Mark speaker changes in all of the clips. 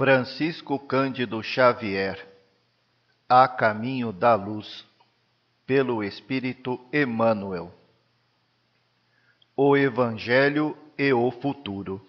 Speaker 1: Francisco Cândido Xavier A Caminho da Luz pelo Espírito Emmanuel O Evangelho e o Futuro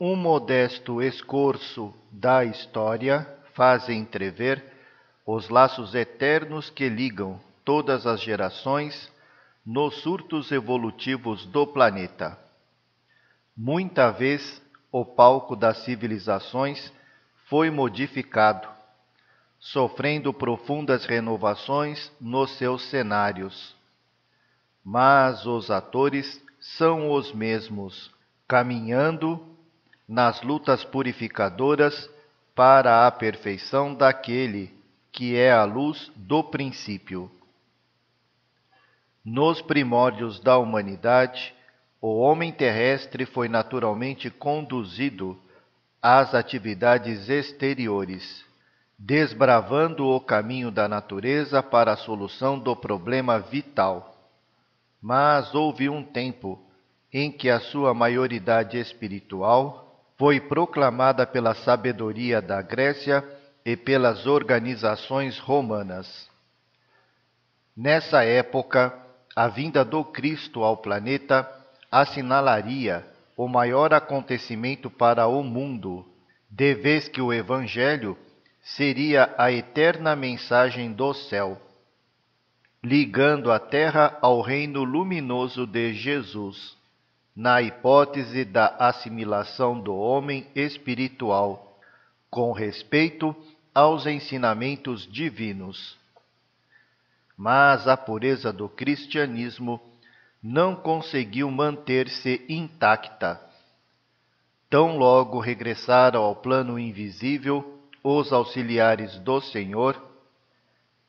Speaker 1: Um modesto escorço da história faz entrever os laços eternos que ligam todas as gerações nos surtos evolutivos do planeta. Muita vez o palco das civilizações foi modificado, sofrendo profundas renovações nos seus cenários. Mas os atores são os mesmos, caminhando nas lutas purificadoras para a perfeição daquele que é a luz do princípio. Nos primórdios da humanidade, o homem terrestre foi naturalmente conduzido às atividades exteriores, desbravando o caminho da natureza para a solução do problema vital. Mas houve um tempo em que a sua maioridade espiritual foi proclamada pela sabedoria da Grécia e pelas organizações romanas. Nessa época, a vinda do Cristo ao planeta assinalaria o maior acontecimento para o mundo, de vez que o Evangelho seria a eterna mensagem do céu, ligando a terra ao reino luminoso de Jesus, na hipótese da assimilação do homem espiritual, com respeito aos ensinamentos divinos. Mas a pureza do cristianismo não conseguiu manter-se intacta. Tão logo regressaram ao plano invisível os auxiliares do Senhor,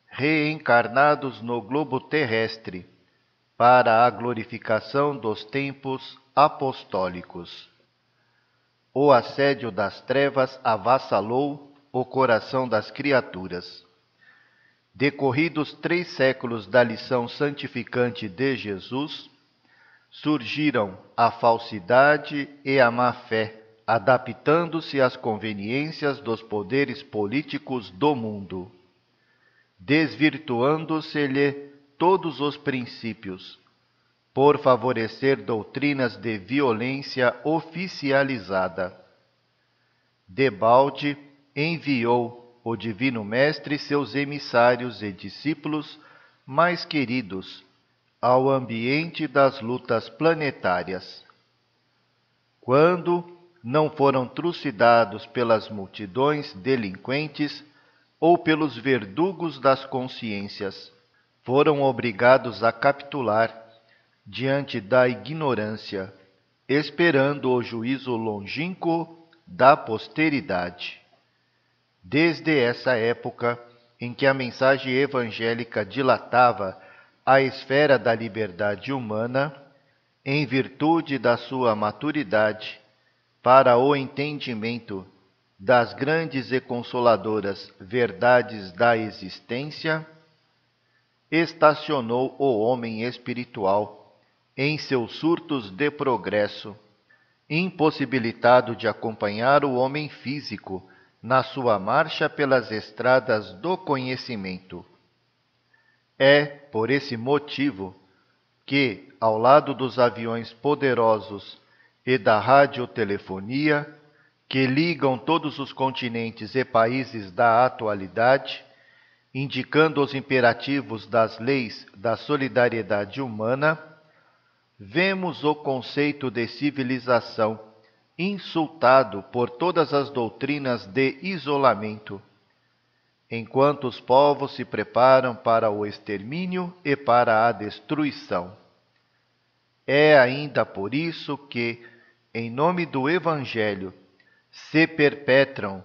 Speaker 1: reencarnados no globo terrestre, para a glorificação dos tempos apostólicos. O assédio das trevas avassalou o coração das criaturas. Decorridos três séculos da lição santificante de Jesus, surgiram a falsidade e a má-fé, adaptando-se às conveniências dos poderes políticos do mundo, desvirtuando-se-lhe todos os princípios, por favorecer doutrinas de violência oficializada. Debalde enviou o Divino Mestre seus emissários e discípulos mais queridos ao ambiente das lutas planetárias. Quando não foram trucidados pelas multidões delinquentes ou pelos verdugos das consciências, foram obrigados a capitular diante da ignorância, esperando o juízo longínquo da posteridade. Desde essa época em que a mensagem evangélica dilatava a esfera da liberdade humana, em virtude da sua maturidade, para o entendimento das grandes e consoladoras verdades da existência, estacionou o homem espiritual em seus surtos de progresso, impossibilitado de acompanhar o homem físico na sua marcha pelas estradas do conhecimento. É por esse motivo que, ao lado dos aviões poderosos e da radiotelefonia, que ligam todos os continentes e países da atualidade, indicando os imperativos das leis da solidariedade humana, vemos o conceito de civilização insultado por todas as doutrinas de isolamento, enquanto os povos se preparam para o extermínio e para a destruição. É ainda por isso que, em nome do Evangelho, se perpetram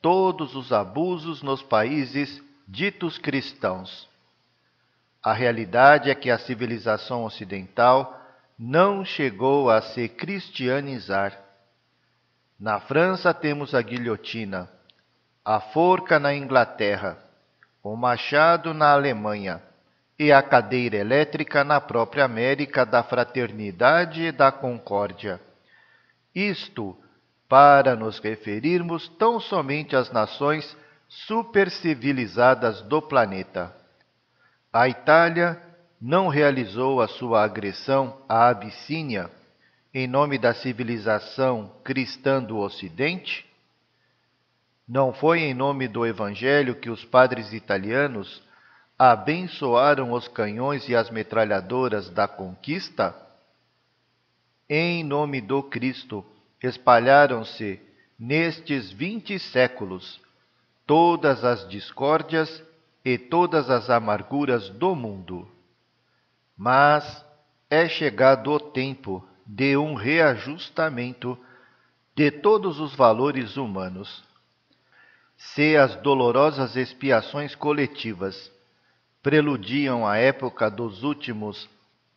Speaker 1: todos os abusos nos países ditos cristãos. A realidade é que a civilização ocidental não chegou a se cristianizar na França temos a guilhotina, a forca na Inglaterra, o machado na Alemanha e a cadeira elétrica na própria América da fraternidade e da concórdia. Isto para nos referirmos tão somente às nações supercivilizadas do planeta. A Itália não realizou a sua agressão à Abissínia em nome da civilização cristã do Ocidente? Não foi em nome do Evangelho que os padres italianos abençoaram os canhões e as metralhadoras da conquista? Em nome do Cristo, espalharam-se nestes vinte séculos todas as discórdias e todas as amarguras do mundo. Mas é chegado o tempo de um reajustamento de todos os valores humanos. Se as dolorosas expiações coletivas preludiam a época dos últimos,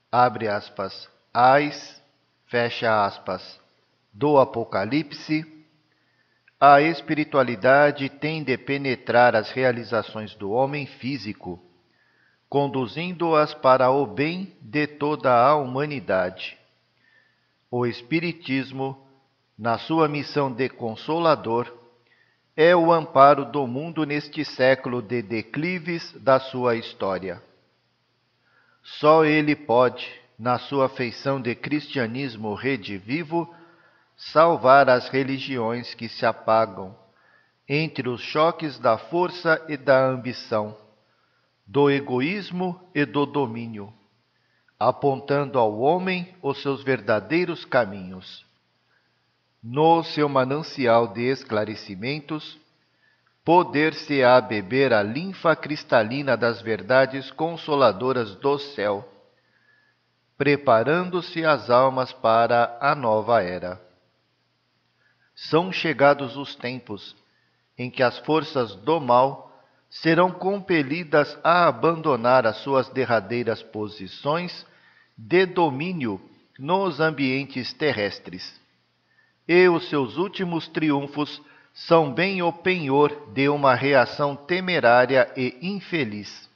Speaker 1: abre aspas, ais, fecha aspas, do Apocalipse, a espiritualidade tem de penetrar as realizações do homem físico, conduzindo-as para o bem de toda a humanidade. O Espiritismo, na sua missão de consolador, é o amparo do mundo neste século de declives da sua história. Só ele pode, na sua feição de cristianismo redivivo, salvar as religiões que se apagam entre os choques da força e da ambição, do egoísmo e do domínio, apontando ao homem os seus verdadeiros caminhos. No seu manancial de esclarecimentos, poder-se-á beber a linfa cristalina das verdades consoladoras do céu, preparando-se as almas para a nova era. São chegados os tempos em que as forças do mal serão compelidas a abandonar as suas derradeiras posições de domínio nos ambientes terrestres. E os seus últimos triunfos são bem o penhor de uma reação temerária e infeliz,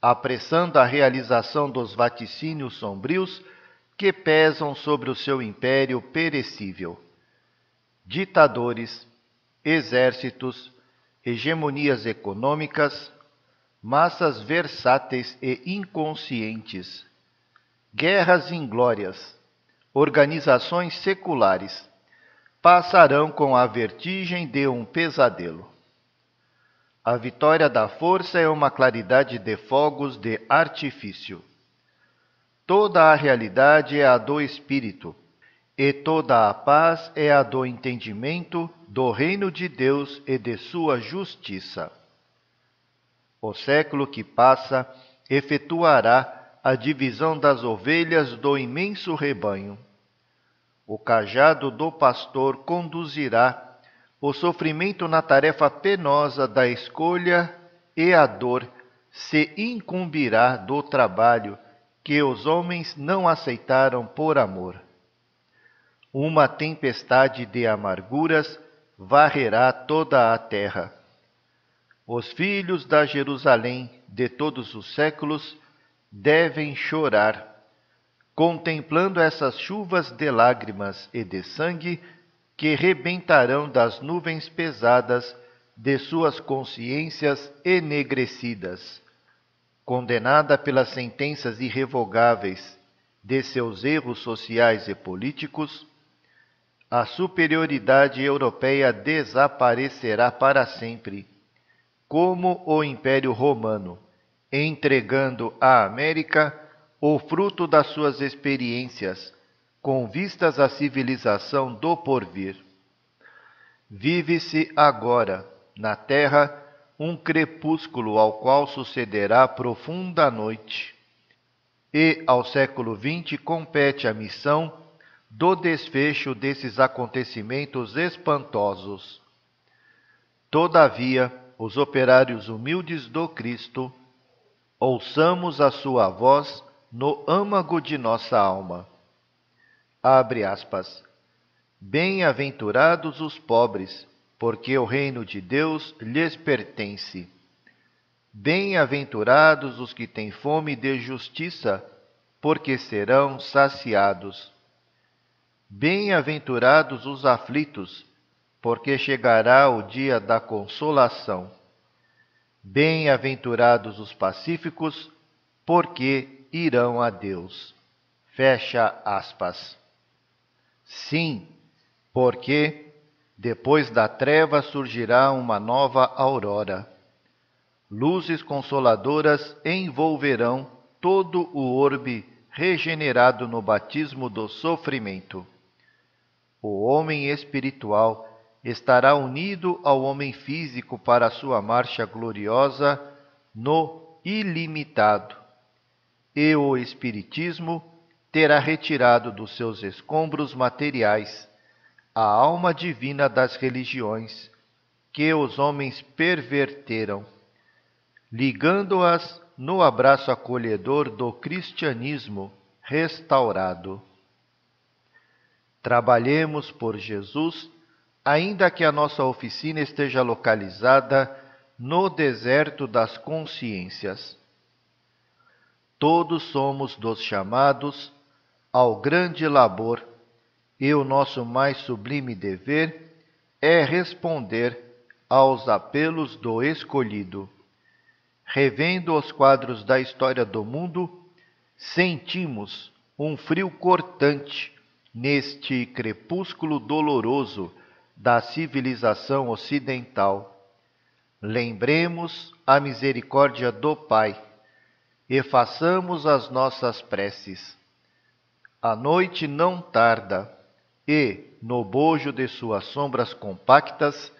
Speaker 1: apressando a realização dos vaticínios sombrios que pesam sobre o seu império perecível. Ditadores, exércitos, hegemonias econômicas, massas versáteis e inconscientes, guerras inglórias, organizações seculares, passarão com a vertigem de um pesadelo. A vitória da força é uma claridade de fogos de artifício. Toda a realidade é a do espírito e toda a paz é a do entendimento do reino de Deus e de sua justiça. O século que passa efetuará a divisão das ovelhas do imenso rebanho. O cajado do pastor conduzirá o sofrimento na tarefa penosa da escolha e a dor se incumbirá do trabalho que os homens não aceitaram por amor. Uma tempestade de amarguras varrerá toda a terra. Os filhos da Jerusalém de todos os séculos devem chorar, contemplando essas chuvas de lágrimas e de sangue que rebentarão das nuvens pesadas de suas consciências enegrecidas. Condenada pelas sentenças irrevogáveis de seus erros sociais e políticos, a superioridade europeia desaparecerá para sempre, como o Império Romano, entregando à América o fruto das suas experiências, com vistas à civilização do porvir. Vive-se agora, na Terra, um crepúsculo ao qual sucederá profunda noite. E ao século XX compete a missão do desfecho desses acontecimentos espantosos. Todavia, os operários humildes do Cristo, ouçamos a sua voz no âmago de nossa alma. Abre aspas. Bem-aventurados os pobres, porque o reino de Deus lhes pertence. Bem-aventurados os que têm fome de justiça, porque serão saciados. Bem-aventurados os aflitos, porque chegará o dia da consolação. Bem-aventurados os pacíficos, porque irão a Deus. Fecha aspas. Sim, porque depois da treva surgirá uma nova aurora. Luzes consoladoras envolverão todo o orbe regenerado no batismo do sofrimento. O homem espiritual estará unido ao homem físico para sua marcha gloriosa no ilimitado. E o Espiritismo terá retirado dos seus escombros materiais a alma divina das religiões que os homens perverteram, ligando-as no abraço acolhedor do cristianismo restaurado. Trabalhemos por Jesus, ainda que a nossa oficina esteja localizada no deserto das consciências. Todos somos dos chamados ao grande labor, e o nosso mais sublime dever é responder aos apelos do escolhido. Revendo os quadros da história do mundo, sentimos um frio cortante neste crepúsculo doloroso da civilização ocidental. Lembremos a misericórdia do Pai e façamos as nossas preces. A noite não tarda e, no bojo de suas sombras compactas,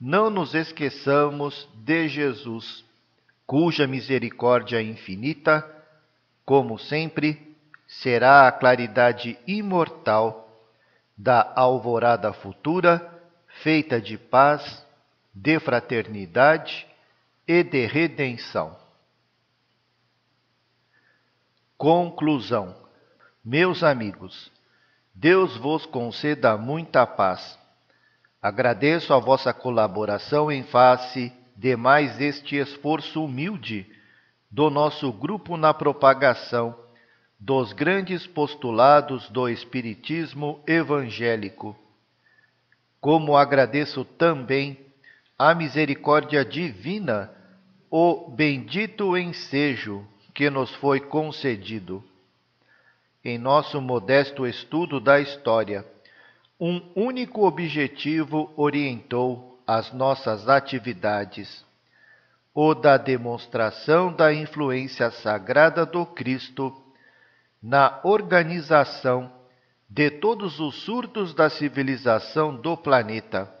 Speaker 1: não nos esqueçamos de Jesus, cuja misericórdia infinita, como sempre, será a claridade imortal da alvorada futura, feita de paz, de fraternidade e de redenção. Conclusão. Meus amigos, Deus vos conceda muita paz. Agradeço a vossa colaboração em face de mais este esforço humilde do nosso grupo na propagação dos grandes postulados do Espiritismo evangélico. Como agradeço também a misericórdia divina, o bendito ensejo que nos foi concedido. Em nosso modesto estudo da história, um único objetivo orientou as nossas atividades: o da demonstração da influência sagrada do Cristo na organização de todos os surtos da civilização do planeta,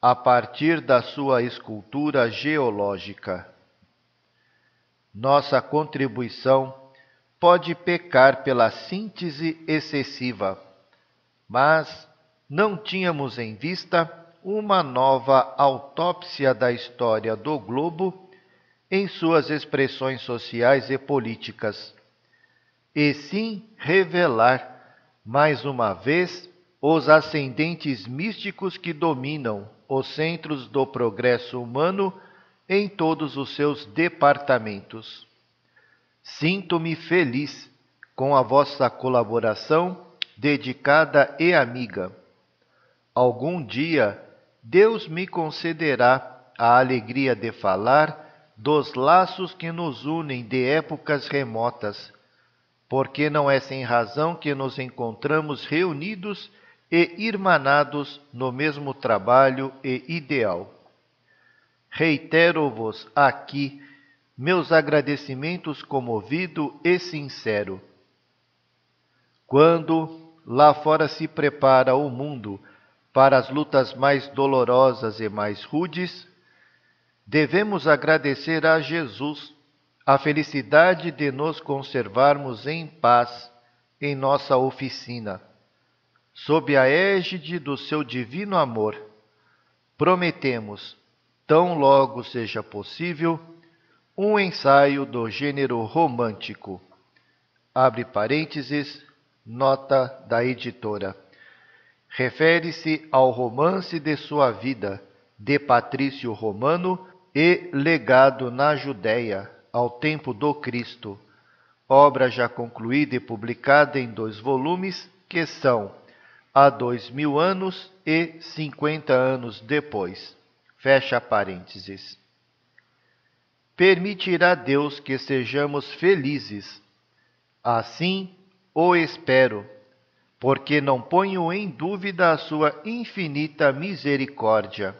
Speaker 1: a partir da sua escultura geológica. Nossa contribuição pode pecar pela síntese excessiva, mas não tínhamos em vista uma nova autópsia da história do globo em suas expressões sociais e políticas e sim revelar, mais uma vez, os ascendentes místicos que dominam os centros do progresso humano em todos os seus departamentos. Sinto-me feliz com a vossa colaboração dedicada e amiga. Algum dia Deus me concederá a alegria de falar dos laços que nos unem de épocas remotas porque não é sem razão que nos encontramos reunidos e irmanados no mesmo trabalho e ideal. Reitero-vos aqui meus agradecimentos comovido e sincero. Quando lá fora se prepara o mundo para as lutas mais dolorosas e mais rudes, devemos agradecer a Jesus a felicidade de nos conservarmos em paz em nossa oficina, sob a égide do seu divino amor. Prometemos, tão logo seja possível, um ensaio do gênero romântico. Abre parênteses, nota da editora. Refere-se ao romance de sua vida, de Patrício Romano e legado na Judéia, ao tempo do Cristo, obra já concluída e publicada em dois volumes, que são há dois mil anos e cinquenta anos depois. Fecha parênteses. Permitirá Deus que sejamos felizes. Assim o espero, porque não ponho em dúvida a sua infinita misericórdia.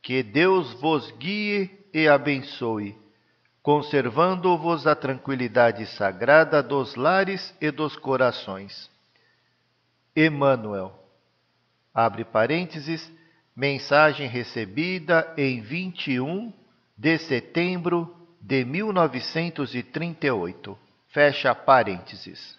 Speaker 1: Que Deus vos guie e abençoe, conservando-vos a tranquilidade sagrada dos lares e dos corações. Emmanuel. Abre parênteses, mensagem recebida em 21 de setembro de 1938. Fecha parênteses.